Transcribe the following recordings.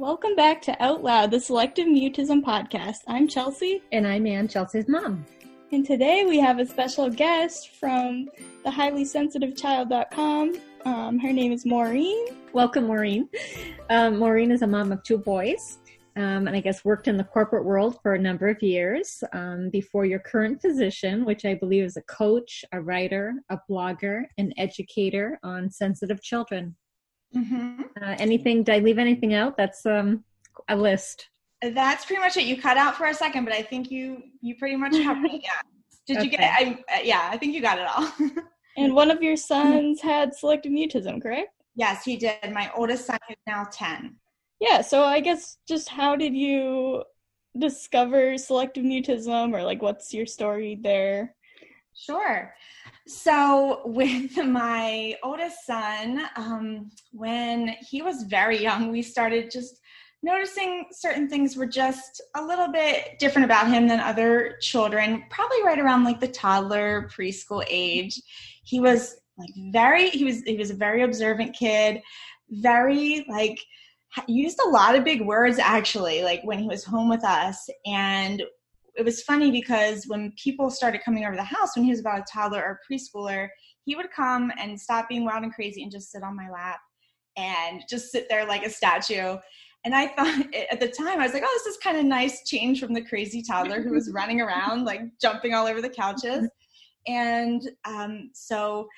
Welcome back to Out Loud, the Selective Mutism podcast. I'm Chelsea. And I'm Ann, Chelsea's mom. And today we have a special guest from the highly sensitive child.com. Um, her name is Maureen. Welcome, Maureen. Um, Maureen is a mom of two boys. Um, and I guess worked in the corporate world for a number of years um, before your current position, which I believe is a coach, a writer, a blogger, an educator on sensitive children. Mm-hmm. Uh, anything? Did I leave anything out? That's um, a list. That's pretty much it. You cut out for a second, but I think you you pretty much covered it. Yeah. Did okay. you get? It? I, uh, yeah, I think you got it all. and one of your sons had selective mutism, correct? Yes, he did. My oldest son is now ten. Yeah. So I guess just how did you discover selective mutism, or like what's your story there? Sure. So, with my oldest son, um, when he was very young, we started just noticing certain things were just a little bit different about him than other children, probably right around like the toddler preschool age. He was like very he was he was a very observant kid, very like used a lot of big words actually like when he was home with us and it was funny because when people started coming over the house when he was about a toddler or a preschooler, he would come and stop being wild and crazy and just sit on my lap and just sit there like a statue. And I thought at the time, I was like, oh, this is kind of nice change from the crazy toddler who was running around, like jumping all over the couches. And um, so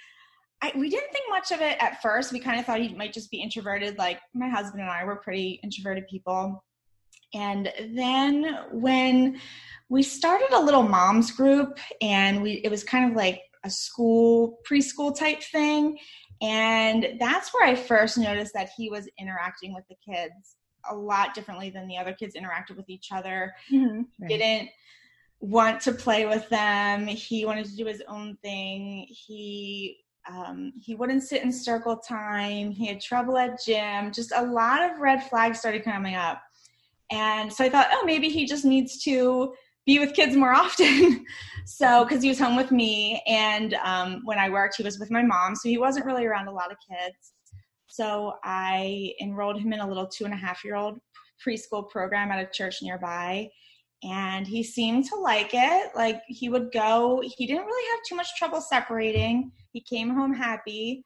I, we didn't think much of it at first. We kind of thought he might just be introverted. Like my husband and I were pretty introverted people. And then when we started a little moms group and we it was kind of like a school preschool type thing. And that's where i first noticed that he was interacting with the kids a lot differently than the other kids interacted with each other. Mm-hmm. right. didn't want to play with them. He wanted to do his own thing. He um, he wouldn't sit in circle time. He had trouble at gym. Just a lot of red flags started coming up and so i thought oh maybe he just needs to be with kids more often. so, because he was home with me, and um, when I worked, he was with my mom, so he wasn't really around a lot of kids. So, I enrolled him in a little two and a half year old preschool program at a church nearby. And he seemed to like it. Like he would go, he didn't really have too much trouble separating. He came home happy.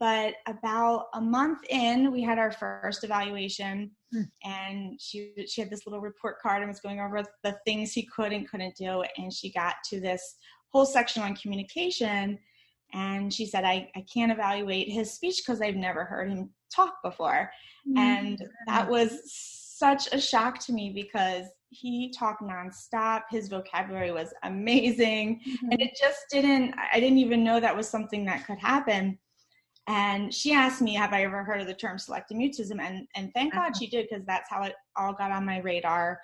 But about a month in, we had our first evaluation Hmm. and she she had this little report card and was going over the things he could and couldn't do and she got to this whole section on communication and she said i, I can't evaluate his speech because i've never heard him talk before mm-hmm. and that was such a shock to me because he talked nonstop his vocabulary was amazing mm-hmm. and it just didn't i didn't even know that was something that could happen and she asked me, Have I ever heard of the term selective mutism? And, and thank God uh-huh. she did, because that's how it all got on my radar.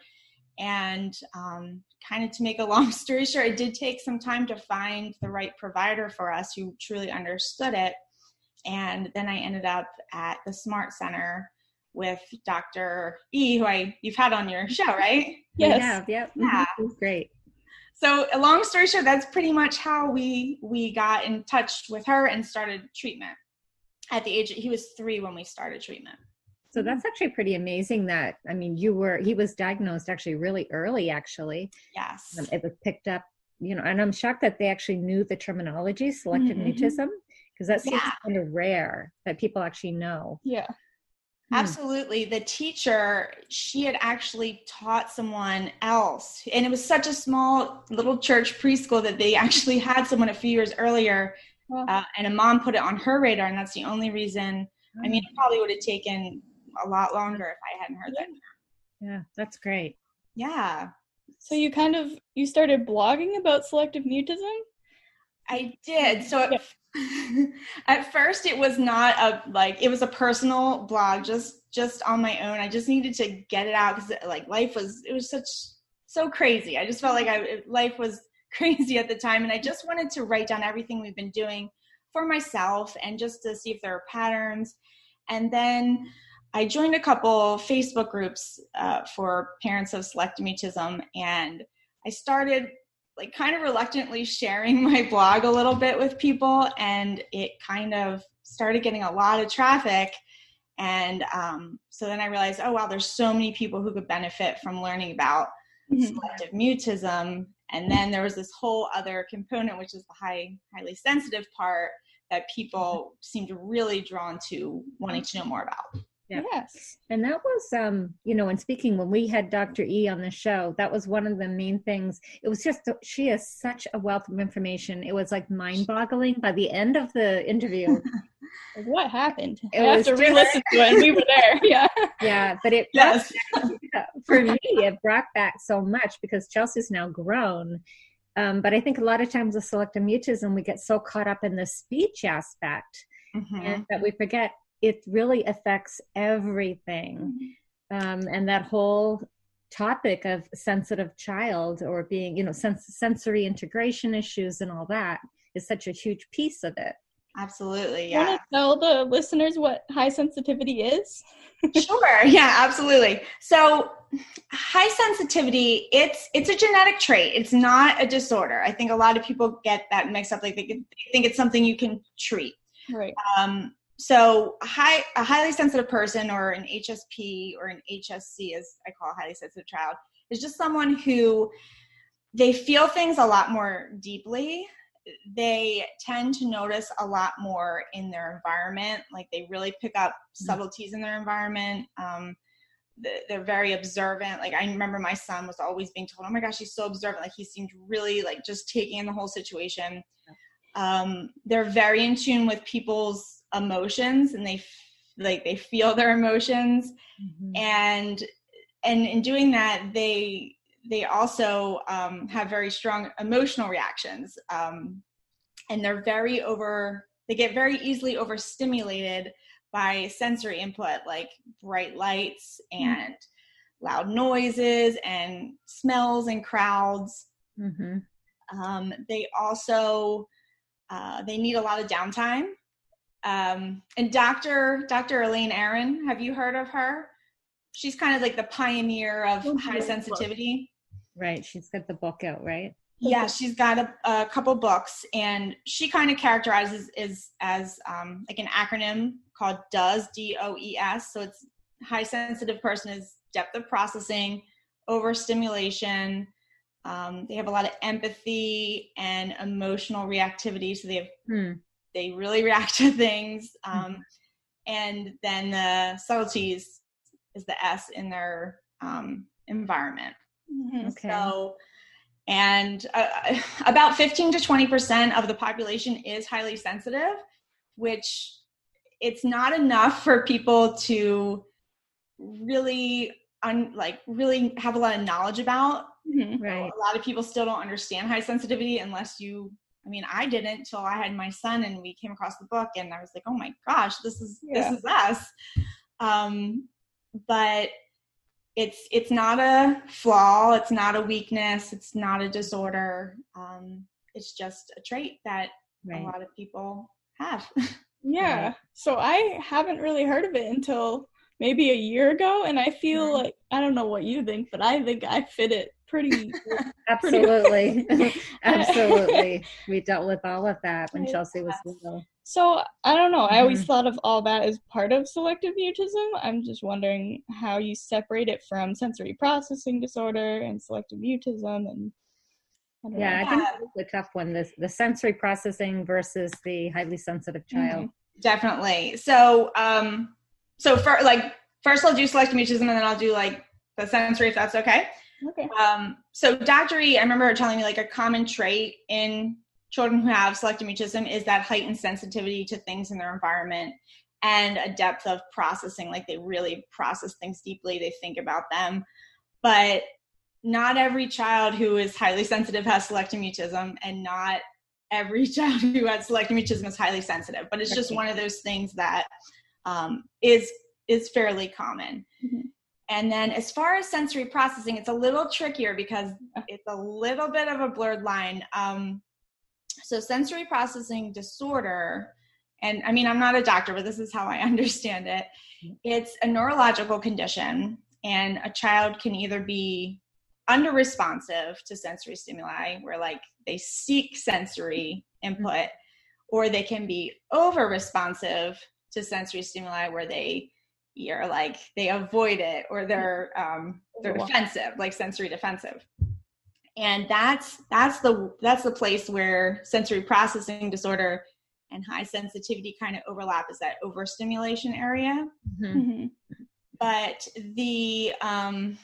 And um, kind of to make a long story short, it did take some time to find the right provider for us who truly understood it. And then I ended up at the Smart Center with Dr. E, who I you've had on your show, right? Yes. Have, yep. Yeah. Mm-hmm. great. So, a long story short, that's pretty much how we we got in touch with her and started treatment at the age he was three when we started treatment so that's actually pretty amazing that i mean you were he was diagnosed actually really early actually yes um, it was picked up you know and i'm shocked that they actually knew the terminology selective mm-hmm. mutism because that seems yeah. kind of rare that people actually know yeah hmm. Absolutely. The teacher, she had actually taught someone else. And it was such a small little church preschool that they actually had someone a few years earlier uh, and a mom put it on her radar, and that's the only reason. I mean, it probably would have taken a lot longer if I hadn't heard that. Yeah, that's great. Yeah. So you kind of you started blogging about selective mutism. I did. So at, at first, it was not a like it was a personal blog, just just on my own. I just needed to get it out because like life was it was such so crazy. I just felt like I life was crazy at the time. And I just wanted to write down everything we've been doing for myself and just to see if there are patterns. And then I joined a couple Facebook groups uh, for parents of selective mutism, and I started like kind of reluctantly sharing my blog a little bit with people, and it kind of started getting a lot of traffic. And um, so then I realized, oh wow, there's so many people who could benefit from learning about mm-hmm. selective mutism. And then there was this whole other component, which is the high, highly sensitive part that people seemed really drawn to wanting to know more about. Yeah. Yes. And that was um, you know, and speaking when we had Dr. E on the show, that was one of the main things. It was just she has such a wealth of information. It was like mind-boggling by the end of the interview. what happened? It I was have to re-listen to it. We were there. Yeah. Yeah, but it yes. For me it brought back so much because Chelsea's now grown. Um, but I think a lot of times with selective mutism, we get so caught up in the speech aspect mm-hmm. and that we forget it really affects everything. Um, and that whole topic of sensitive child or being, you know, sens- sensory integration issues and all that is such a huge piece of it. Absolutely. Yeah. Want to tell the listeners what high sensitivity is? sure. Yeah, absolutely. So high sensitivity, it's it's a genetic trait. It's not a disorder. I think a lot of people get that mixed up. Like they, think it's something you can treat. Right. Um, so high, a highly sensitive person or an HSP or an HSC, as I call a highly sensitive child, is just someone who they feel things a lot more deeply. They tend to notice a lot more in their environment. Like they really pick up mm-hmm. subtleties in their environment. Um, they're very observant. Like I remember my son was always being told, "Oh my gosh, he's so observant." Like he seemed really like just taking in the whole situation. Um, they're very in tune with people's emotions and they like they feel their emotions mm-hmm. and and in doing that they they also um, have very strong emotional reactions um, and they're very over they get very easily overstimulated by sensory input like bright lights mm-hmm. and mm-hmm. loud noises and smells and crowds mm-hmm. um, they also uh, they need a lot of downtime um, and Dr. Dr. Elaine Aron have you heard of her? She's kind of like the pioneer of high sensitivity. Right. She's got the book out, right? Yeah, she's got a, a couple books, and she kind of characterizes is as um, like an acronym called DOES, D O E S. So it's high sensitive person is depth of processing, overstimulation. Um, they have a lot of empathy and emotional reactivity. So they have hmm they really react to things. Um, mm-hmm. And then the subtleties is the S in their um, environment. Mm-hmm. Okay. So, and uh, about 15 to 20% of the population is highly sensitive, which it's not enough for people to really un, like really have a lot of knowledge about. Mm-hmm. Right. A lot of people still don't understand high sensitivity unless you I mean, I didn't till I had my son and we came across the book and I was like, oh my gosh, this is yeah. this is us. Um, but it's it's not a flaw, it's not a weakness, it's not a disorder. Um, it's just a trait that right. a lot of people have. Yeah. So I haven't really heard of it until maybe a year ago and I feel like I don't know what you think, but I think I fit it pretty absolutely absolutely we dealt with all of that when chelsea was little so i don't know i always mm-hmm. thought of all that as part of selective mutism i'm just wondering how you separate it from sensory processing disorder and selective mutism and I yeah know. i think it's a tough one the, the sensory processing versus the highly sensitive child mm-hmm. definitely so um so for like first i'll do selective mutism and then i'll do like the sensory if that's okay Okay. Um, so Dr. E, I remember telling me like a common trait in children who have selective mutism is that heightened sensitivity to things in their environment and a depth of processing. Like they really process things deeply, they think about them. But not every child who is highly sensitive has selective mutism, and not every child who has selective mutism is highly sensitive. But it's just one of those things that um, is is fairly common. Mm-hmm. And then as far as sensory processing, it's a little trickier because it's a little bit of a blurred line. Um, so sensory processing disorder, and I mean, I'm not a doctor, but this is how I understand it. It's a neurological condition, and a child can either be under responsive to sensory stimuli, where like they seek sensory input, or they can be over responsive to sensory stimuli, where they you're like they avoid it or they're um they're defensive like sensory defensive and that's that's the that's the place where sensory processing disorder and high sensitivity kind of overlap is that overstimulation area mm-hmm. Mm-hmm. but the um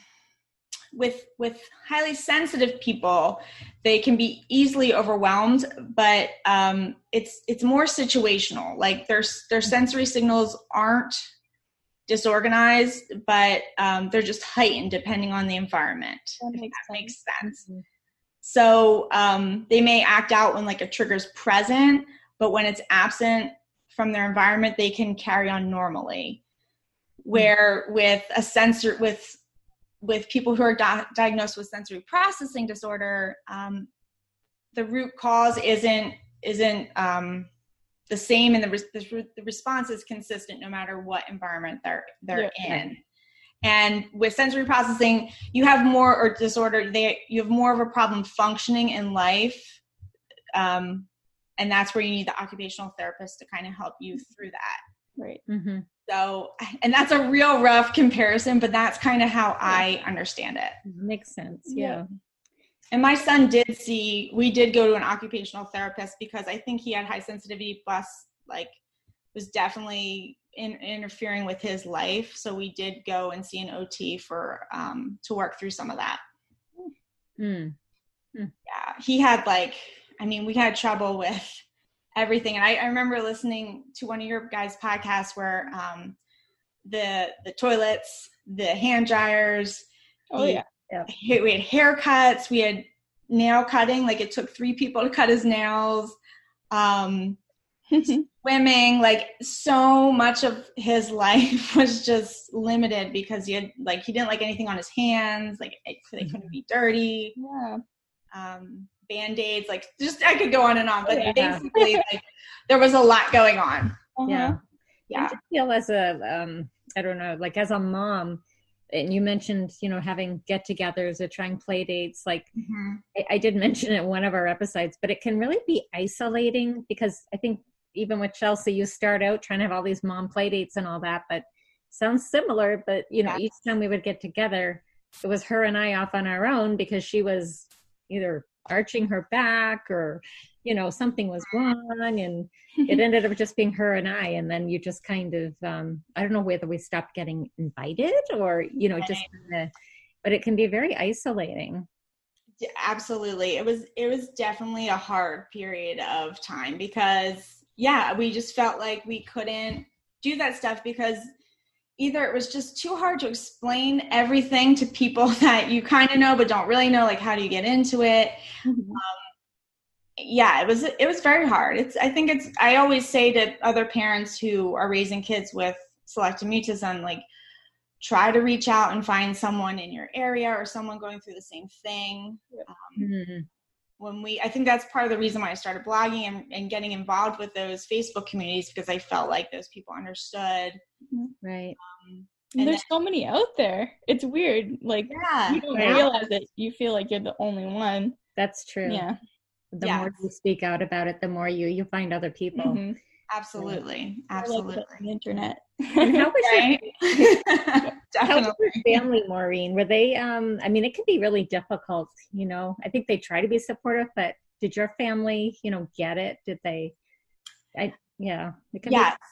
with with highly sensitive people they can be easily overwhelmed but um, it's it's more situational like their their sensory signals aren't disorganized but um, they're just heightened depending on the environment that makes, that sense. makes sense mm-hmm. so um, they may act out when like a trigger is present but when it's absent from their environment they can carry on normally where with a sensor with with people who are di- diagnosed with sensory processing disorder, um, the root cause isn't isn't um, the same, and the, re- the response is consistent no matter what environment they're they're yeah. in. And with sensory processing, you have more or disorder. They you have more of a problem functioning in life, um, and that's where you need the occupational therapist to kind of help you through that. Right. Mm-hmm. So, and that's a real rough comparison, but that's kind of how I understand it. Makes sense. Yeah. yeah. And my son did see, we did go to an occupational therapist because I think he had high sensitivity plus like was definitely in, interfering with his life. So we did go and see an OT for, um, to work through some of that. Mm. Mm. Yeah. He had like, I mean, we had trouble with everything. And I, I, remember listening to one of your guys' podcasts where um, the the toilets, the hand dryers, oh the, yeah, yeah, we had haircuts, we had nail cutting. Like it took three people to cut his nails. Um, swimming, like so much of his life was just limited because he had like he didn't like anything on his hands, like they couldn't be dirty. Yeah. Um, band-aids like just i could go on and on but yeah. basically like there was a lot going on uh-huh. yeah yeah I feel as a um i don't know like as a mom and you mentioned you know having get-togethers or trying play dates like mm-hmm. I, I did mention it in one of our episodes but it can really be isolating because i think even with chelsea you start out trying to have all these mom play dates and all that but sounds similar but you know each time we would get together it was her and i off on our own because she was either arching her back or you know something was wrong and it ended up just being her and i and then you just kind of um i don't know whether we stopped getting invited or you know just kinda, but it can be very isolating. Absolutely. It was it was definitely a hard period of time because yeah we just felt like we couldn't do that stuff because either it was just too hard to explain everything to people that you kind of know but don't really know like how do you get into it? Mm-hmm. um, yeah it was it was very hard. It's i think it's i always say to other parents who are raising kids with selective mutism like try to reach out and find someone in your area or someone going through the same thing. Um, mm-hmm. when we i think that's part of the reason why i started blogging and, and, getting involved with those facebook communities because i felt like those people understood. Mm-hmm. right. Um, and there's then, so many out there. It's weird. Like yeah, you don't yeah. realize it you feel like you're the only one. That's true. Yeah the yes. more you speak out about it the more you you find other people mm-hmm. Absolutely, absolutely. Like the internet. how was right? your, how was your family, Maureen? Were they? Um, I mean, it can be really difficult. You know, I think they try to be supportive, but did your family, you know, get it? Did they? I yeah. yes. Be-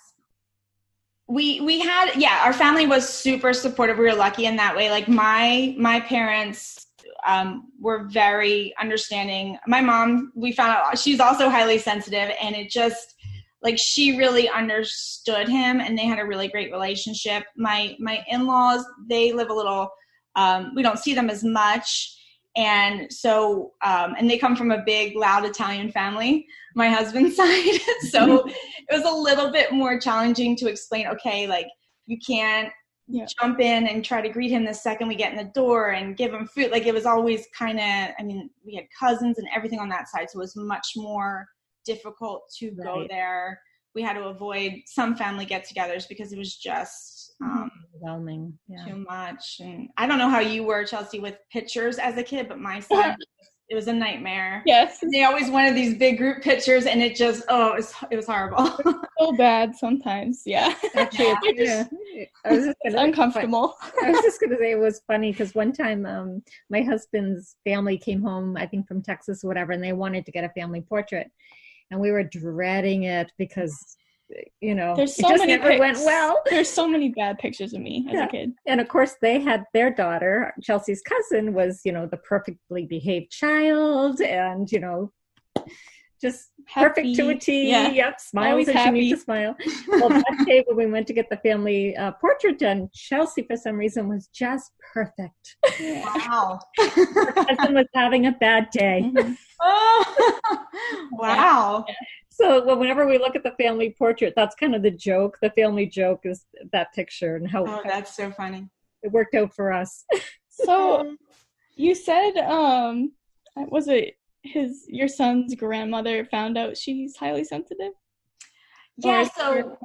we we had yeah our family was super supportive we were lucky in that way like my my parents um, were very understanding. My mom we found out she's also highly sensitive and it just like she really understood him and they had a really great relationship. My my in-laws they live a little um, we don't see them as much and so um, and they come from a big loud italian family my husband's side. So it was a little bit more challenging to explain okay like you can't yeah. jump in and try to greet him the second we get in the door and give him food like it was always kind of i mean we had cousins and everything on that side so it was much more difficult to right. go there. We had to avoid some family get-togethers because it was just um, overwhelming, yeah. too much. And I don't know how you were, Chelsea, with pictures as a kid, but my son it was a nightmare. Yes. They always wanted these big group pictures, and it just oh, it was it was horrible. so bad sometimes. Yeah. Actually, it's, yeah. I was just gonna, uncomfortable. I was just going to say it was funny because one time um, my husband's family came home, I think from Texas or whatever, and they wanted to get a family portrait. And we were dreading it because, you know, There's so it just many never pics. went well. There's so many bad pictures of me as Yeah. a kid. And of course, they had their daughter, Chelsea's cousin, was, you know, the perfectly behaved child and, you know, just perfect to a Happy. Yeah. Yep, smiles Always and she happy. needs to smile. Well, that day when we went to get the family uh, portrait done, Chelsea, for some reason, was just perfect. wow. her husband was having a bad day. Mhm. oh, wow. So well, whenever we look at the family portrait, that's kind of the joke. The family joke is that picture and how Oh, that's so funny. it worked out for us. So you said, um, was it his your son's grandmother found out she's highly sensitive? Yeah, Or- so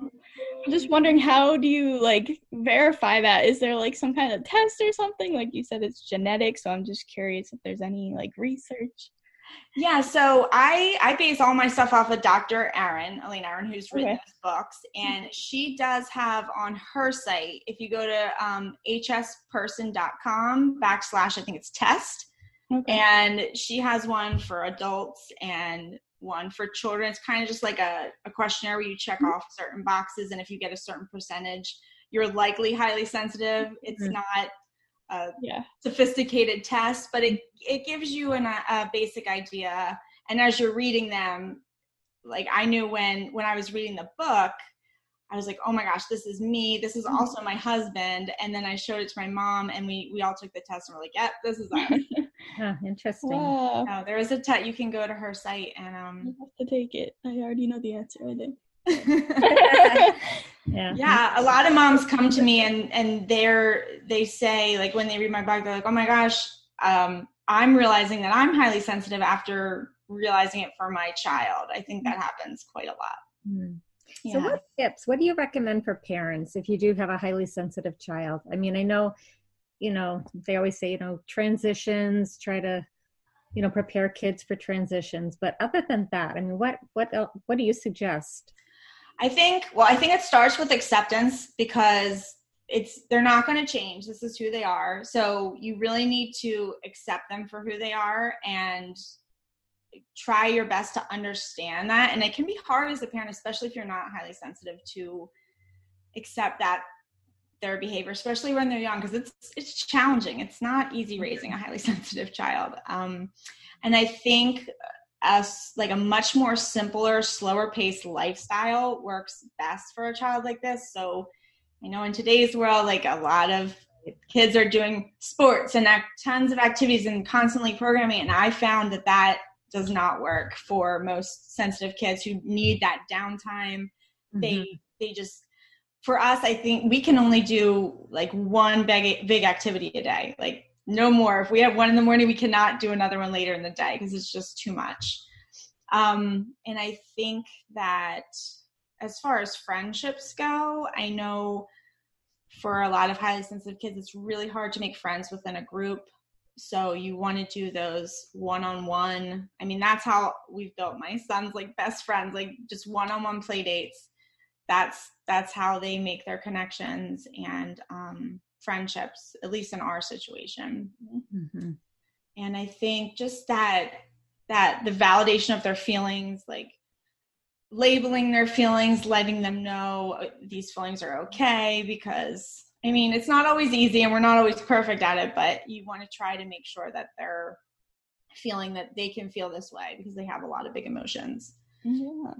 I'm just wondering how do you like verify that? Is there like some kind of test or something? Like you said, it's genetic, so I'm just curious if there's any like research. Yeah, so I I base all my stuff off of Dr. Aron, Elaine Aron, who's written Okay. those books, and she does have on her site. If you go to um, hsperson.com backslash, I think it's test, Okay. and she has one for adults and one for children. It's kind of just like a, a questionnaire where you check mm-hmm. off certain boxes, and if you get a certain percentage, you're likely highly sensitive. It's Mhm. not a yeah. sophisticated test, but it mm-hmm. it gives you an, a basic idea. And as you're reading them, like I knew when when I was reading the book, I was like, oh my gosh, this is me. This is mm-hmm. also my husband. And then I showed it to my mom, and we we all took the test, and we're like, yep, this is us. Huh, interesting. wow. no, there is a test. You can go to her site and I um. have to take it. I already know the answer. I did. Yeah. yeah a lot of moms come to me and and they're they say like when they read my book they're like oh my gosh um i'm realizing that i'm highly sensitive after realizing it for my child i think that happens quite a lot Hmm. yeah. So, what tips? What do you recommend for parents if you do have a highly sensitive child? I mean, I know, you know, they always say, you know, transitions. Try to, you know, prepare kids for transitions. But other than that, I mean, what what what do you suggest? I think well, I think it starts with acceptance because it's they're not going to change. This is who they are. So you really need to accept them for who they are and try your best to understand that. And it can be hard as a parent, especially if you're not highly sensitive to accept that their behavior, especially when they're young, because it's it's challenging. It's not easy raising a highly sensitive child. Um, and I think as like a much more simpler, slower paced lifestyle works best for a child like this. So, you know, in today's world, like a lot of kids are doing sports and act- tons of activities and constantly programming. And I found that that does not work for most sensitive kids who need that downtime. They they just for us, I think we can only do like one big big activity a day. Like no more. If we have one in the morning, we cannot do another one later in the day because it's just too much. Um, and I think that as far as friendships go, I know for a lot of highly sensitive kids, it's really hard to make friends within a group. So you want to do those one-on-one. I mean, that's how we've built my son's like best friends, like just one-on-one play dates. That's that's how they make their connections and um, friendships, at least in our situation Mhm. and i think just that that the validation of their feelings like labeling their feelings letting them know uh, these feelings are okay because i mean it's not always easy and we're not always perfect at it but you want to try to make sure that they're feeling that they can feel this way because they have a lot of big emotions Yeah.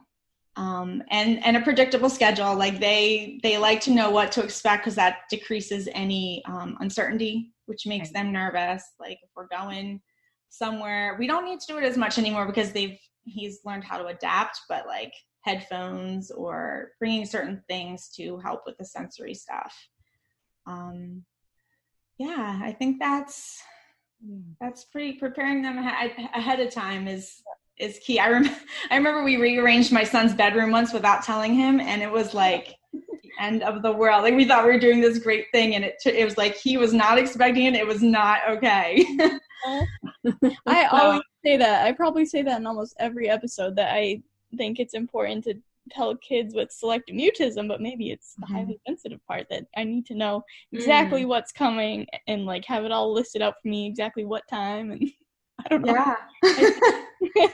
Um, and and a predictable schedule. Like they they like to know what to expect because that decreases any um, uncertainty, which makes Right. them nervous. Like if we're going somewhere, we don't need to do it as much anymore because they've he's learned how to adapt. But like headphones or bringing certain things to help with the sensory stuff. Um, yeah, I think that's that's pretty preparing them ahead, ahead of time is is key. I remember I remember we rearranged my son's bedroom once without telling him, and it was like the end of the world. Like we thought we were doing this great thing, and it t- it was like he was not expecting it. It was not okay. I always say that. I probably say that in almost every episode that I think it's important to tell kids with selective mutism, but maybe it's the mm-hmm. highly sensitive part that I need to know exactly mm. what's coming and like have it all listed out for me exactly what time and I don't know. Yeah.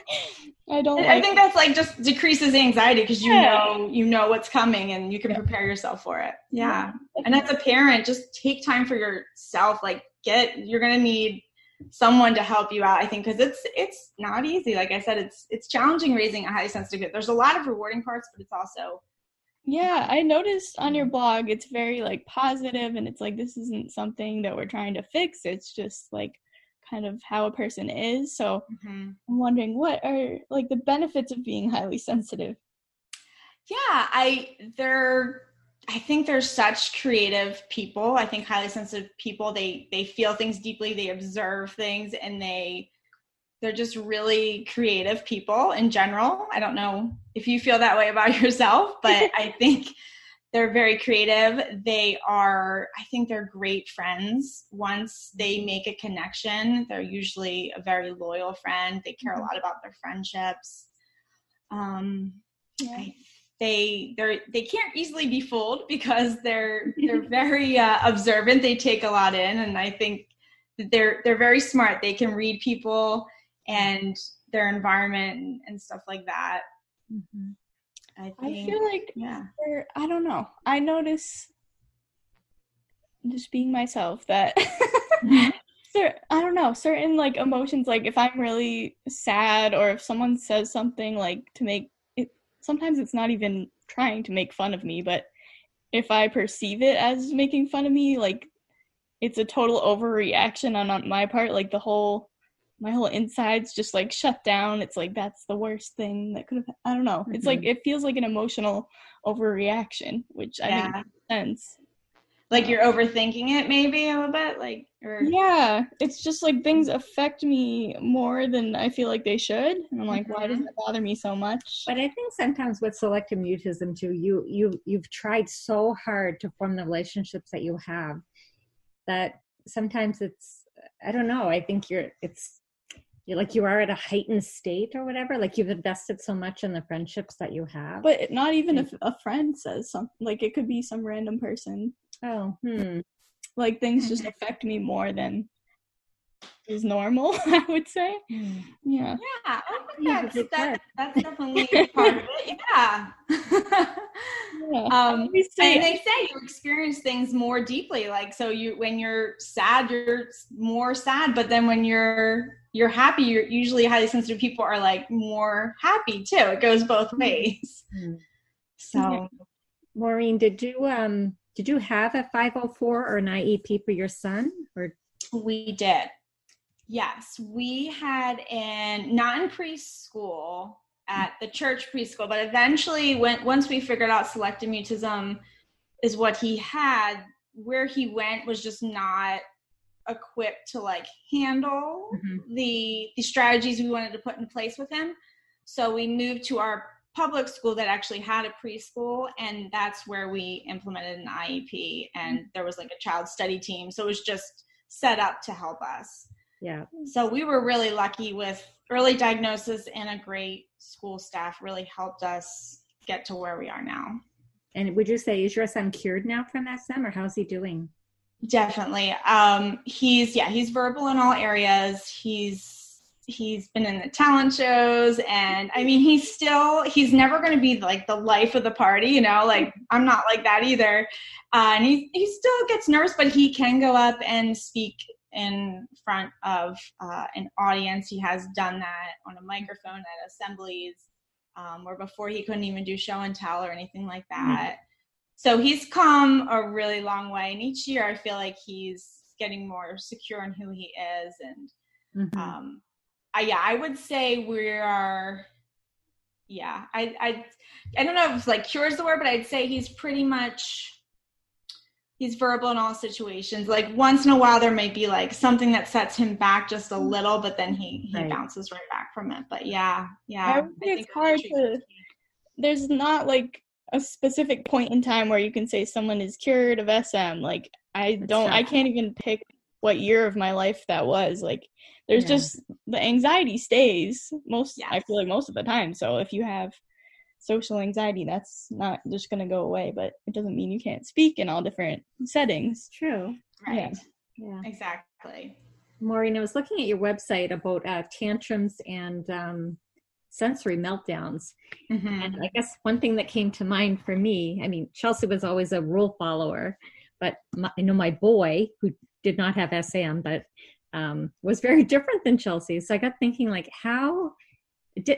I, don't. I like think that's like just decreases anxiety because you yeah. know you know what's coming and you can yeah. prepare yourself for it. Yeah. yeah. And as a parent, just take time for yourself. Like get you're gonna need someone to help you out i think because it's it's not easy like i said it's it's challenging raising a highly sensitive kid there's a lot of rewarding parts but it's also yeah i noticed on your mm. blog it's very like positive and it's like this isn't something that we're trying to fix it's just like kind of how a person is so mm-hmm. i'm wondering what are like the benefits of being highly sensitive yeah i there I think there's such creative people. I think highly sensitive people they they feel things deeply, they observe things and they they're just really creative people in general. I don't know if you feel that way about yourself, but I think they're very creative. They are I think they're great friends. Once they make a connection, they're usually a very loyal friend. They care a mm-hmm. lot about their friendships. Um yeah. I they they're they can't easily be fooled because they're they're very uh, observant they take a lot in and i think they're they're very smart they can read people and their environment and, and stuff like that mm-hmm. I, think, I feel like yeah i don't know i notice just being myself that mm-hmm. I don't know, certain like emotions, like if I'm really sad or if someone says something like to make it sometimes it's not even trying to make fun of me, but if I perceive it as making fun of me, like it's a total overreaction on, on my part. Like the whole, my whole insides just like shut down. It's like that's the worst thing that could have. I don't know. Mm-hmm. It's like mm-hmm. it feels like an emotional overreaction, which I yeah. makes sense like you're overthinking it maybe a little bit like or yeah it's just like things affect me more than i feel like they should and i'm like mm-hmm. why does mm-hmm. it bother me so much but i think sometimes with selective mutism too you you you've tried so hard to form the relationships that you have that sometimes it's i don't know i think you're it's you're like you are at a heightened state or whatever like you've invested so much in the friendships that you have. But not even if a friend says something like it could be some random person. Oh, hmm. Like things just affect me more than is normal, I would say. Hmm. Yeah. Yeah, I think that's, that, that's definitely part of it. Yeah. yeah. Um, and they say you experience things more deeply. Like, so you, when you're sad, you're more sad, but then when you're, you're happy, you're usually highly sensitive people are like more happy too. It goes both hmm. ways. Mm-hmm. So, Maureen, did you, um, did you have a 504 or an IEP for your son? Or we did. Yes, we had in not in preschool at the church preschool, but eventually when once we figured out selective mutism is what he had, where he went was just not equipped to like handle mm-hmm. the the strategies we wanted to put in place with him. So we moved to our public school that actually had a preschool and that's where we implemented an IEP and there was like a child study team so it was just set up to help us. Yeah. So we were really lucky with early diagnosis and a great school staff really helped us get to where we are now. And would you say is your son cured now from SM or how's he doing? Definitely. Um he's yeah, he's verbal in all areas. He's he's been in the talent shows and i mean he's still he's never going to be like the life of the party you know like i'm not like that either uh, and he, he still gets nervous but he can go up and speak in front of uh, an audience he has done that on a microphone at assemblies um, or before he couldn't even do show and tell or anything like mm-hmm. that mm-hmm. so he's come a really long way and each year i feel like he's getting more secure in who he is and mm-hmm. um, I, yeah, I would say we are. Yeah, I, I, I don't know if like cures the word, but I'd say he's pretty much he's verbal in all situations. Like once in a while, there might be like something that sets him back just a mm. little, but then he he right. bounces right back from it. But yeah, yeah, I, I think it's hard to. There's not like a specific point in time where you can say someone is cured of SM. Like I don't, I can't even pick what year of my life that was. Like there's Yeah. just the anxiety stays most I feel like most of the time. So if you have social anxiety, that's not just gonna go away, but it doesn't mean you can't speak in all different settings. True. Right. Yeah. Exactly. Maureen, I was looking at your website about uh, tantrums and um, sensory meltdowns. Mhm. And I guess one thing that came to mind for me, I mean, Chelsea was always a rule follower, but my, I know my boy, who did not have SM, but um, was very different than Chelsea. So I got thinking, like, how, di-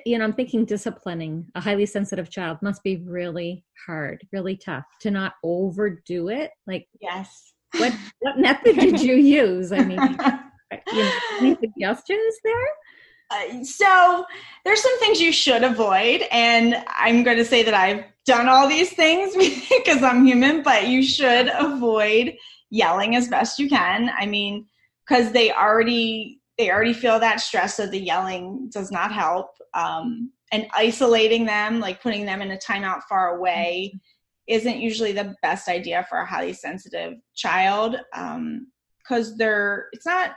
you know, I'm thinking disciplining a highly sensitive child must be really hard, really tough to not overdo it. Like, Yes. what what method did you use? I mean, you know, any suggestions there? Uh, so there's some things you should avoid and i'm going to say that i've done all these things because i'm human but you should avoid yelling as best you can i mean because they already they already feel that stress so the yelling does not help. Um, and isolating them like putting them in a timeout far away isn't usually the best idea for a highly sensitive child because they're it's not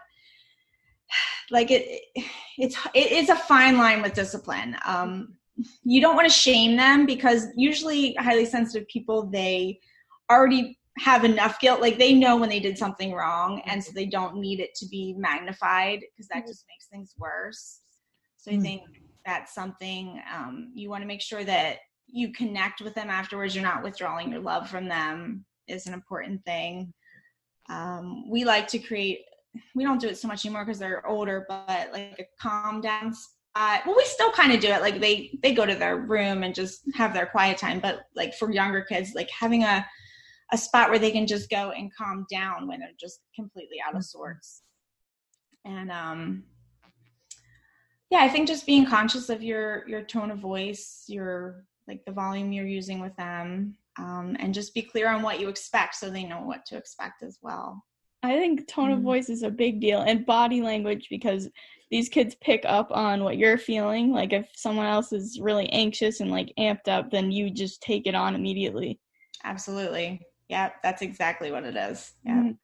like it it's it is a fine line with discipline. Um you don't want to shame them because usually highly sensitive people they already have enough guilt like they know when they did something wrong and so they don't need it to be magnified because that just makes things worse. So i Mm. think that's something um, you want to make sure that you connect with them afterwards you're not withdrawing your love from them is an important thing. Um, we like to create we don't do it so much anymore because they're older but like a calm down spot. Well we still kind of do it like they they go to their room and just have their quiet time but like for younger kids like having a a spot where they can just go and calm down when they're just completely out of sorts and um yeah i think just being conscious of your your tone of voice your like the volume you're using with them um, and just be clear on what you expect so they know what to expect as well I think tone of Mm. voice is a big deal and body language because these kids pick up on what you're feeling. Like if someone else is really anxious and like amped up, then you just take it on immediately. Absolutely. Yeah, that's exactly what it is. Yeah. Mhm.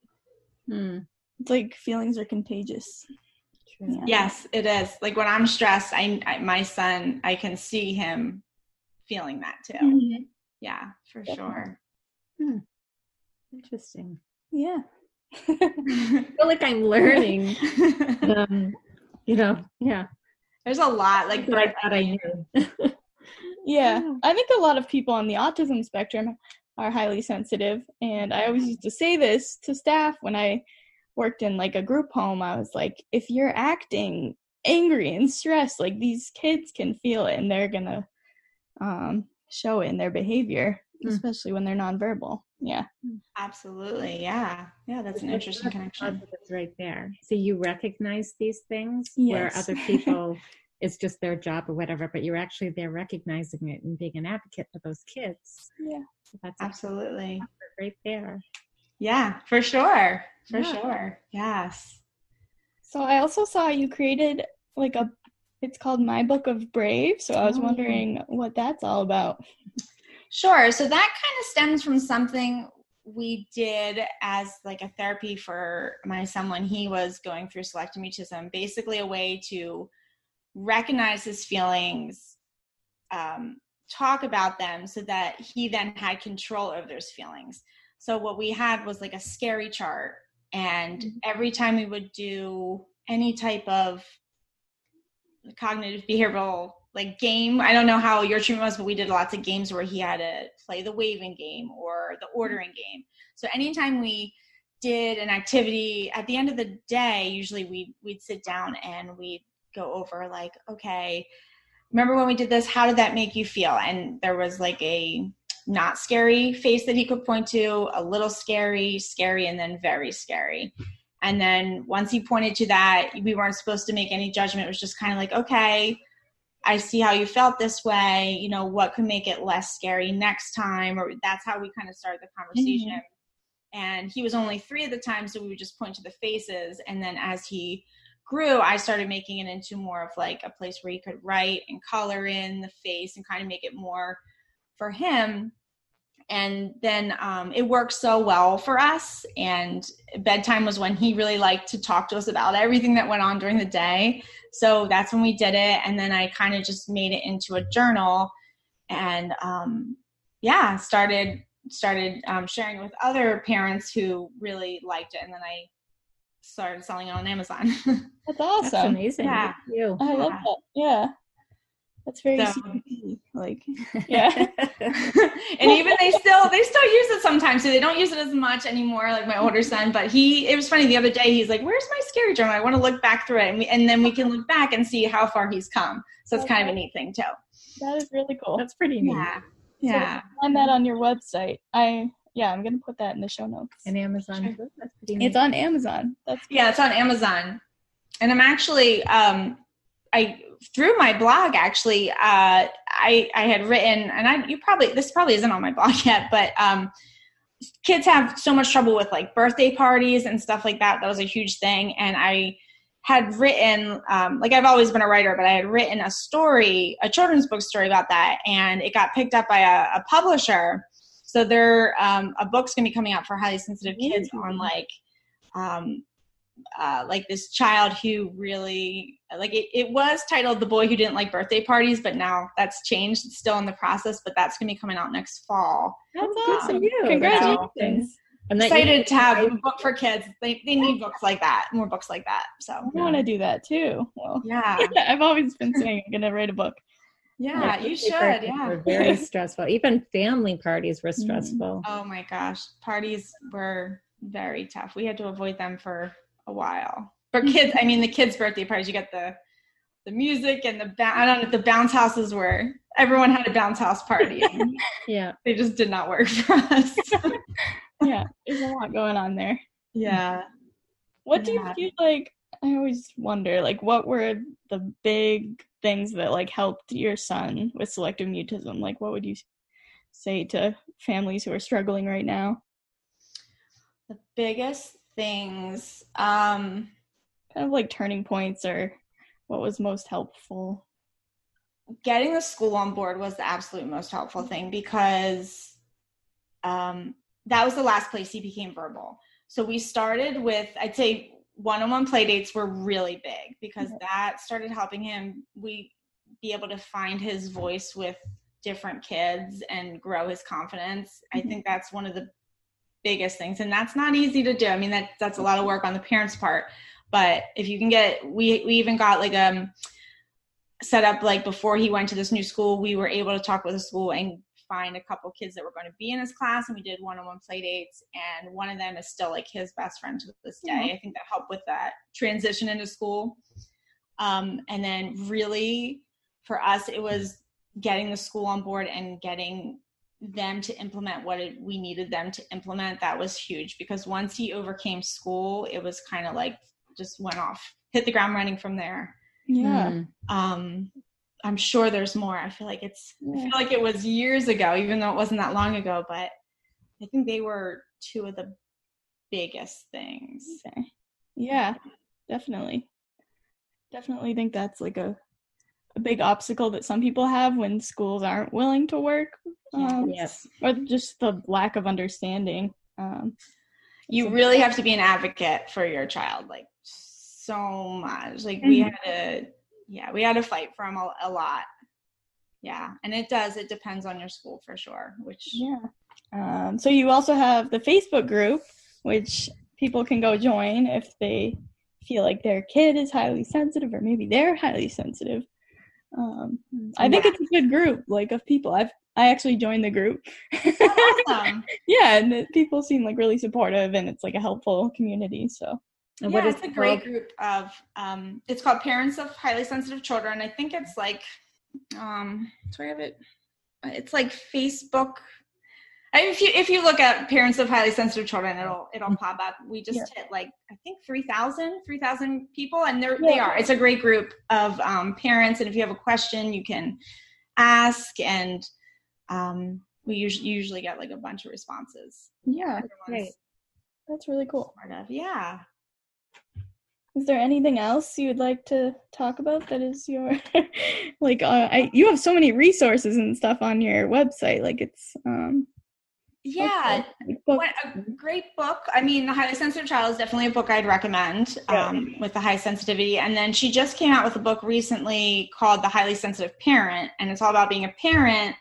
Hmm. It's like feelings are contagious. Yeah. Yes, it is. Like when I'm stressed, I, I my son, I can see him feeling that too. Mhm. Yeah, for Definitely. sure. Interesting. Yeah. I feel like I'm learning. um, you know, yeah. There's a lot like But I thought I knew. yeah. Yeah. I think a lot of people on the autism spectrum are highly sensitive. And I always used to say this to staff when I worked in like a group home. I was like, if you're acting angry and stressed, like these kids can feel it and they're going to um, show it in their behavior, Mm. especially when they're nonverbal. Yeah. Absolutely. Yeah. Yeah, that's an interesting connection. Right there. So you recognize these things where other people, it's just their job or whatever, but you're actually there recognizing it and being an advocate for those kids. Yeah. So that's Absolutely. comfort right there. Yeah, for sure. For Yeah. sure. Yes. So I also saw you created like a, it's called My Book of Brave. So I was Oh. wondering what that's all about. Sure. So that kind of stems from something we did as like a therapy for my son when he was going through selective mutism. Basically, a way to recognize his feelings, um, talk about them, so that he then had control over those feelings. So what we had was like a scary chart, and every time we would do any type of cognitive behavioral like game. I don't know how your treatment was, but we did lots of games where he had to play the waving game or the ordering game. So anytime we did an activity at the end of the day, usually we we'd sit down and we'd go over like, okay, remember when we did this? How did that make you feel? And there was like a not scary face that he could point to, a little scary, scary, and then very scary. And then once he pointed to that, we weren't supposed to make any judgment. It was just kind of like, okay, I see how you felt this way. You know, what could make it less scary next time? Or that's how we kind of started the conversation. Mm-hmm. And he was only three at the time, so we would just point to the faces. And then as he grew, I started making it into more of like a place where he could write and color in the face and kind of make it more for him. and then um, it worked so well for us. And bedtime was when he really liked to talk to us about everything that went on during the day. So that's when we did it. And then I kind of just made it into a journal and um, yeah, started started um, sharing with other parents who really liked it. And then I started selling it on Amazon. That's awesome. That's amazing. Yeah. You. I love that. Yeah. That's very so, like yeah. and even they still they still use it sometimes, so they don't use it as much anymore. Like my older son, but he it was funny the other day. He's like, "Where's my scary journal? I want to look back through it, and, we, and then we can look back and see how far he's come." So it's kind of a neat thing too. That is really cool. That's pretty neat. Yeah. Yeah. So find that on your website. I yeah, I'm gonna put that in the show notes. And Amazon. Sure. It's on Amazon. That's cool. yeah, it's on Amazon. And I'm actually um I through my blog actually uh, I I had written and I you probably this probably isn't on my blog yet but um, kids have so much trouble with like birthday parties and stuff like that that was a huge thing and I had written um, like I've always been a writer but I had written a story a children's book story about that and it got picked up by a, a publisher so there um, a book's gonna be coming out for highly sensitive kids on like um, uh, like this child who really like it, it was titled the boy who didn't like birthday parties but now that's changed it's still in the process but that's going to be coming out next fall that's awesome um, you. congratulations I'm excited to have a book for kids. They, they need books like that, more books like that. So I want to do that too. Well, yeah, I've always been saying I'm gonna write a book. Yeah, you should. Yeah, were very stressful. Even family parties were mm-hmm. stressful. Oh my gosh, parties were very tough. We had to avoid them for a while. For kids, I mean, the kids' birthday parties, you get the the music and the ba- I don't know the bounce houses were everyone had a bounce house party. yeah, they just did not work for us. yeah, there's a lot going on there. Yeah. What do you feel like? I always wonder, like, what were the big things that like helped your son with selective mutism? Like, what would you say to families who are struggling right now? The biggest things. Um, kind of like turning points or what was most helpful? Getting the school on board was the absolute most helpful thing because um, that was the last place he became verbal. So we started with, I'd say, one-on-one play dates were really big because mm-hmm. that started helping him we be able to find his voice with different kids and grow his confidence. Mm-hmm. I think that's one of the biggest things and that's not easy to do i mean that that's a lot of work on the parents part but if you can get we we even got like um set up like before he went to this new school we were able to talk with the school and find a couple kids that were going to be in his class and we did one-on-one play dates and one of them is still like his best friend to this day. Mm-hmm. i think that helped with that transition into school. Um, and then really for us it was getting the school on board and getting them to implement what it, we needed them to implement. That was huge because once he overcame school it was kind of like just went off hit the ground running from there. Yeah. Mm. um i'm sure there's more i feel like it's i feel like it was years ago even though it wasn't that long ago but i think they were two of the biggest things okay. yeah definitely definitely think that's like a a big obstacle that some people have when schools aren't willing to work. Um, yes. Or just the lack of understanding. Um, you really have to be an advocate for your child, like so much. Like mm-hmm. we had to, yeah, we had to fight for them a, a lot. Yeah, and it does. It depends on your school for sure. Which yeah. Um, so you also have the Facebook group, which people can go join if they feel like their kid is highly sensitive or maybe they're highly sensitive. Um, I think yeah. it's a good group, like of people. I've I actually joined the group. awesome. yeah, and the people seem like really supportive, and it's like a helpful community. So. And yeah, it's a great group of. Um, it's called Parents of Highly Sensitive Children. I think it's like, um, do I have it? It's like Facebook I mean, if you if you look at parents of highly sensitive children, it'll it'll pop up. We just yeah. hit like I think 3,000 3,000 people, and they're yeah. they are. It's a great group of um, parents, and if you have a question, you can ask, and um, we usually usually get like a bunch of responses. Yeah, great. That's really cool. Yeah. Is there anything else you would like to talk about that is your like uh, I you have so many resources and stuff on your website like it's um Yeah, what, a great book. I mean, The Highly Sensitive Child is definitely a book I'd recommend um, with the high sensitivity. And then she just came out with a book recently called The Highly Sensitive Parent, and it's all about being a parent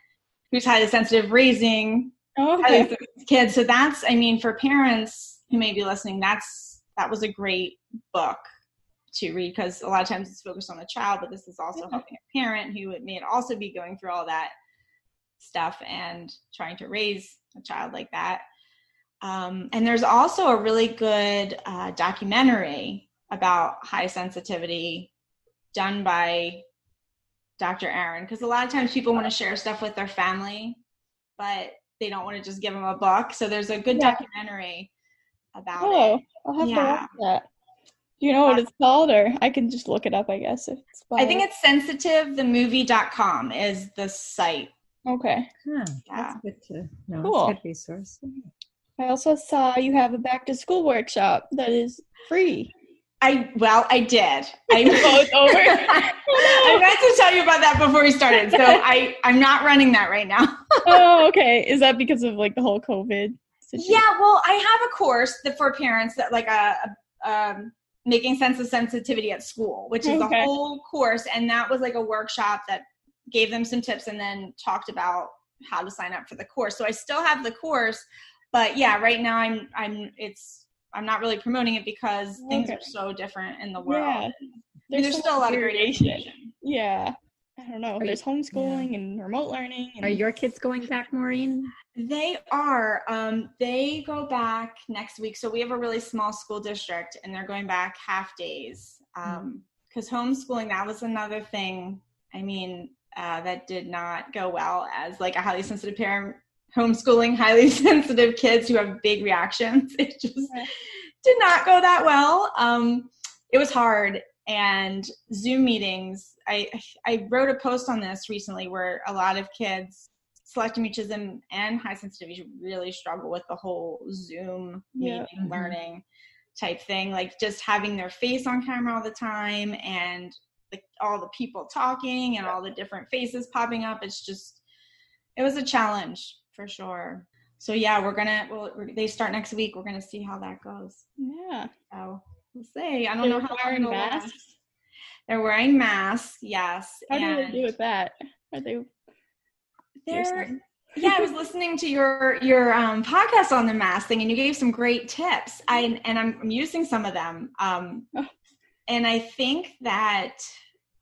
who's highly sensitive, raising Oh, highly okay. sensitive kids. So that's, I mean, for parents who may be listening, that's that was a great book to read because a lot of times it's focused on the child, but this is also Yeah. helping a parent who may also be going through all that stuff and trying to raise a child like that. Um, and there's also a really good uh, documentary about high sensitivity done by Dr. Aron because a lot of times people want to share stuff with their family, but they don't want to just give them a book. So there's a good Yeah. documentary about Oh, it. I'll have to Yeah. watch that. Do you know what it's called, or I can just look it up? I guess if it's. I think it's sensitivethemovie.com is the site. okay. Huh, Yeah. that's good to know. Cool. It's a good resource. I also saw you have a back to school workshop that is free. I well, I did. I, oh, it's over? I meant to tell you about that before we started. So I I'm not running that right now. oh, okay. Is that because of like the whole COVID situation? Yeah, well, I have a course that for parents that like a, a um, making sense of sensitivity at school, which is Okay. a whole course, and that was like a workshop that gave them some tips and then talked about how to sign up for the course. So I still have the course, but yeah, right now I'm I'm it's I'm not really promoting it because things are so different in the world. Yeah. I mean, there's so still a lot of great variation. Yeah. I don't know. you- There's homeschooling and remote learning. And, Are your kids going back, Maureen? They are. Um, they go back next week. So we have a really small school district, and they're going back half days. Because homeschooling, that was another thing. I mean, uh, that did not go well as like a highly sensitive parent homeschooling highly sensitive kids who have big reactions. It just did not go that well. Um, it was hard. And Zoom meetings, I I wrote a post on this recently where a lot of kids selective mutism and high sensitivity really struggle with the whole Zoom Yeah. meeting Mhm. learning type thing, like just having their face on camera all the time and like all the people talking and all the different faces popping up. It's just it was a challenge for sure. So yeah, we're gonna well we're, they start next week. We're gonna see how that goes. yeah. So we'll see. I don't They're know how wearing masks? last. They're wearing masks, yes. How do they do with that? Are they? they're yeah, I was listening to your your um, podcast on the mask thing, and you gave some great tips. I and I'm, I'm using some of them, um, Oh. and I think that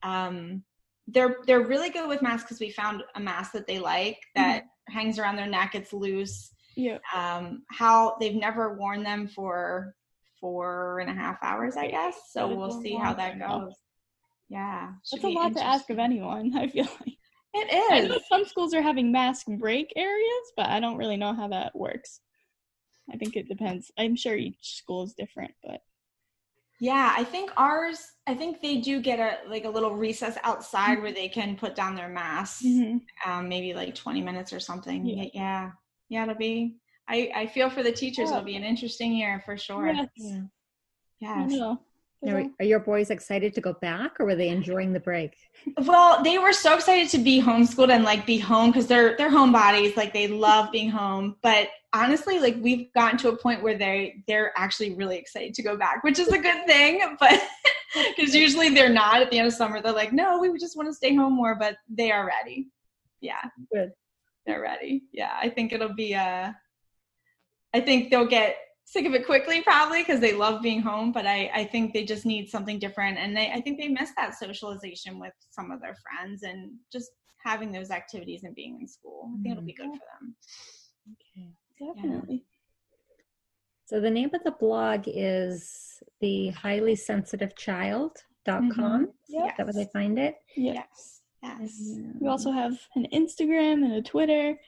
um, they're they're really good with masks because we found a mask that they like that hangs around their neck. It's loose. Yeah. Um, how they've never worn them for four and a half hours, I guess. So we'll see how that goes. Yeah, That's a lot to ask of anyone. I feel like. It is. I know some schools are having mask break areas, but I don't really know how that works. I think it depends. I'm sure each school is different, but Yeah, I think ours. I think they do get a like a little recess outside where they can put down their masks, um, maybe like twenty minutes or something. Yeah. Yeah, yeah, yeah. It'll be. I I feel for the teachers. Yeah. It'll be an interesting year for sure. Yes. Yeah. Yes. Now, Are, are your boys excited to go back or were they enjoying the break? Well, they were so excited to be homeschooled and like be home because they're they're homebodies. Like they love being home. But honestly, like we've gotten to a point where they they're actually really excited to go back, which is a good thing. But because usually they're not at the end of summer. They're like, no, we just want to stay home more. But they are ready. Yeah, Good. they're ready. Yeah, I think it'll be uh I think they'll get sick of it quickly probably because they love being home but I, I think they just need something different and they, i think they miss that socialization with some of their friends and just having those activities and being in school i think it'll be good mm-hmm. for them Okay. Definitely. So the name of the blog is the highly sensitive Child child.com. Yep. Is that where they find it? Yeah. yes yes We also mm-hmm. have an Instagram and a Twitter.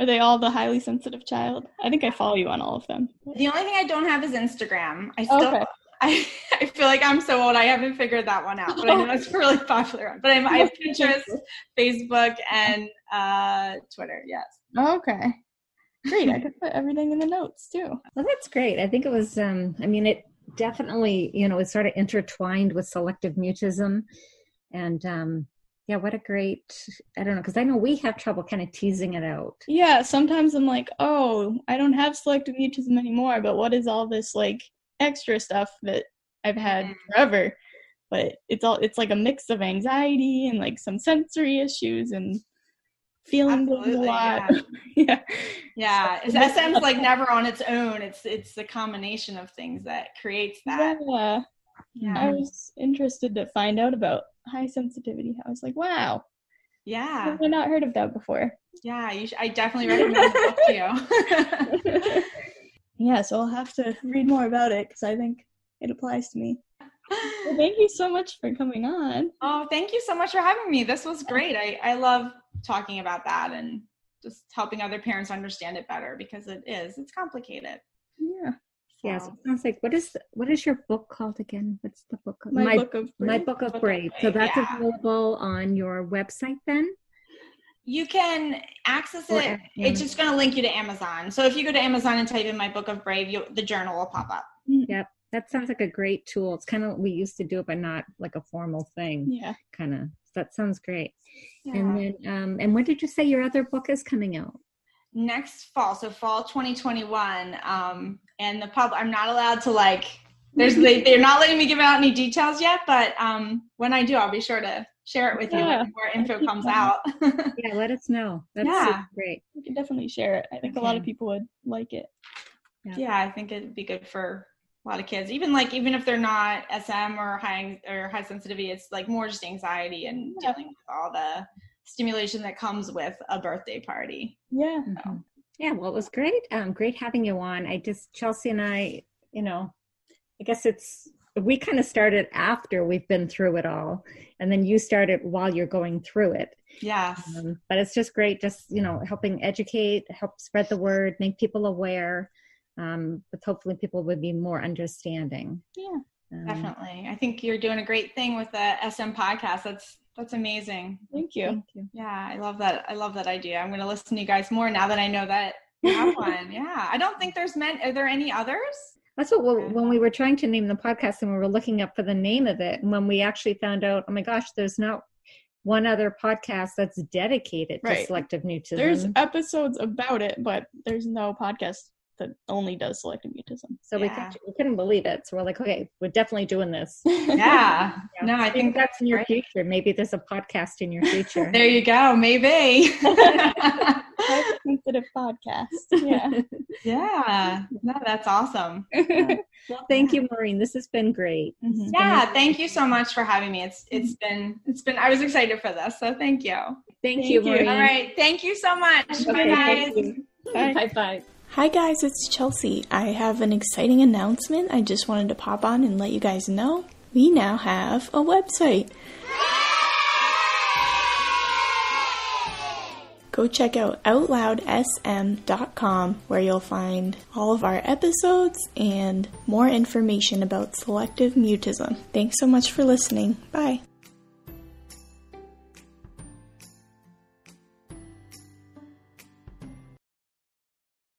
Are they all the highly sensitive child? I think I follow you on all of them. the only thing i don't have is instagram i still Okay. I, I feel like i'm so old i haven't figured that one out but i know it's a really popular one but I'm, i have pinterest facebook and uh twitter yes Okay. Great. I could put everything in the notes too. Well, that's great. I think it was, um, I mean, it definitely, you know, it's sort of intertwined with selective mutism. And, um, yeah, what a great, I don't know, because I know we have trouble kind of teasing it out. Yeah, sometimes I'm like, oh, I don't have selective mutism anymore, but what is all this like extra stuff that I've had Mhm. forever? But it's all it's like a mix of anxiety and like some sensory issues and feeling a lot. yeah. Yeah, it's, This- SM's like never on its own. It's it's the combination of things that creates that. Yeah. Yeah, I was interested to find out about high sensitivity. I was like, wow, yeah, I've not heard of that before. yeah. You sh- I definitely recommend the book to you. yeah, so I'll have to read more about it because I think it applies to me. Well, thank you so much for coming on. oh, thank you so much for having me. This was great. I I love talking about that and just helping other parents understand it better because it is it's complicated. Yeah, So- it sounds like what is the, what is your book called again? What's the book? my, book of My Brave. Of Book of Brave. So that's yeah. available on your website then? You can access Or it. It's just going to link you to Amazon. So if you go to Amazon and type in my book of Brave, you, the journal will pop up. Yep, that sounds like a great tool. It's kind of what we used to do it, but not like a formal thing. Yeah, Kind of. That sounds great. Yeah. And then, um, and when did you say your other book is coming out? next fall, so fall 2021. Um, and the pub, I'm not allowed to like. There's they, they're not letting me give out any details yet, but um, when I do, I'll be sure to share it with you Yeah. when more info comes out. Yeah, let us know. That's Yeah. great. we can definitely share it. I think a lot of people would like it. yeah, I think it'd be good for a lot of kids, even like even if they're not SM or high or high sensitivity, it's like more just anxiety and Yeah. dealing with all the stimulation that comes with a birthday party. Yeah, Mhm. Yeah, well, it was great. Um, great having you on. I just Chelsea and I, you know, I guess it's we kind of started after we've been through it all, and then you started while you're going through it. Yes. Um, but it's just great, just you know, helping educate, help spread the word, make people aware. Um, but hopefully, people would be more understanding. yeah. Um, Definitely. I think you're doing a great thing with the SM podcast. That's that's amazing. Thank you. Thank you. Yeah, I love that. I love that idea. I'm going to listen to you guys more now that I know that you have one. Yeah. I don't think there's men. Are there any others? That's what we- when we were trying to name the podcast and we were looking up for the name of it, and when we actually found out, oh my gosh, there's not one other podcast that's dedicated to selective mutism. There's episodes about it, but there's no podcast that only does selective mutism. so we, Yeah. couldn't, we couldn't believe it. So we're like, okay, we're definitely doing this. Yeah. Yeah. No, I think that's in your great. future. Maybe there's a podcast in your future. There you go. Maybe. Highly sensitive podcast. Yeah. yeah. No, that's awesome. well, thank you, Maureen. This has been great. Mhm. Yeah. Thank you so much for having me. It's it's been it's been. I was excited for this, so thank you. Thank, Thank you, you. Maureen. All right. Thank you so much. Bye, guys. Bye. Bye bye. Hi guys, it's Chelsea. I have an exciting announcement. I just wanted to pop on and let you guys know. We now have a website. Go check out OutLoudSM.com where you'll find all of our episodes and more information about selective mutism. Thanks so much for listening. Bye.